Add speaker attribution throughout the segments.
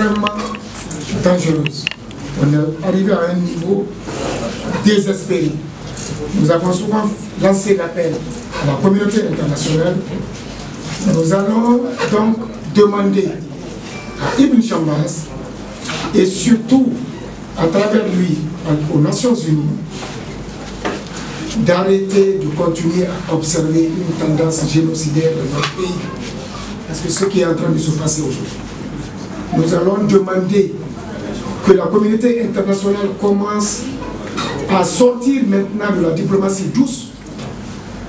Speaker 1: extrêmement dangereuse. On est arrivé à un niveau désespéré. Nous avons souvent lancé l'appel à la communauté internationale. Nous allons donc demander à Ibn Chambas et surtout à travers lui aux Nations Unies d'arrêter de continuer à observer une tendance génocidaire dans notre pays. Parce que ce qui est en train de se passer aujourd'hui. Nous allons demander que la communauté internationale commence à sortir maintenant de la diplomatie douce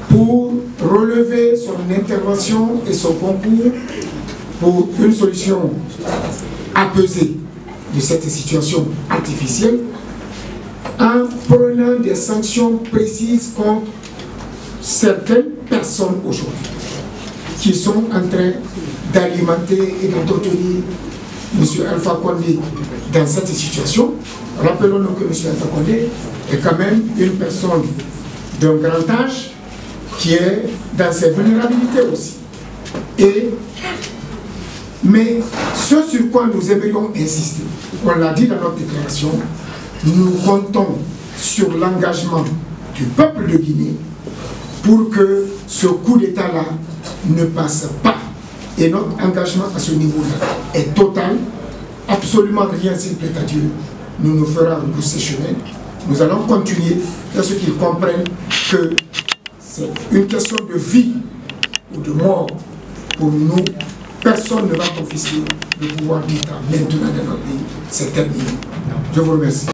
Speaker 1: pour relever son intervention et son concours pour une solution apaisée de cette situation artificielle en prenant des sanctions précises contre certaines personnes aujourd'hui qui sont en train d'alimenter et d'entretenir M. Alpha Condé dans cette situation. Rappelons-nous que M. Alpha Condé est quand même une personne d'un grand âge qui est dans ses vulnérabilités aussi. Et, mais ce sur quoi nous aimerions insister, on l'a dit dans notre déclaration, nous comptons sur l'engagement du peuple de Guinée pour que ce coup d'État-là ne passe pas. Et notre engagement à ce niveau-là est total. Absolument rien, s'il plaît à Dieu, nous nous fera repousser chemin. Nous allons continuer à ce qu'ils comprennent que c'est une question de vie ou de mort pour nous. Personne ne va confisquer le pouvoir d'État maintenant dans notre pays. C'est terminé. Je vous remercie.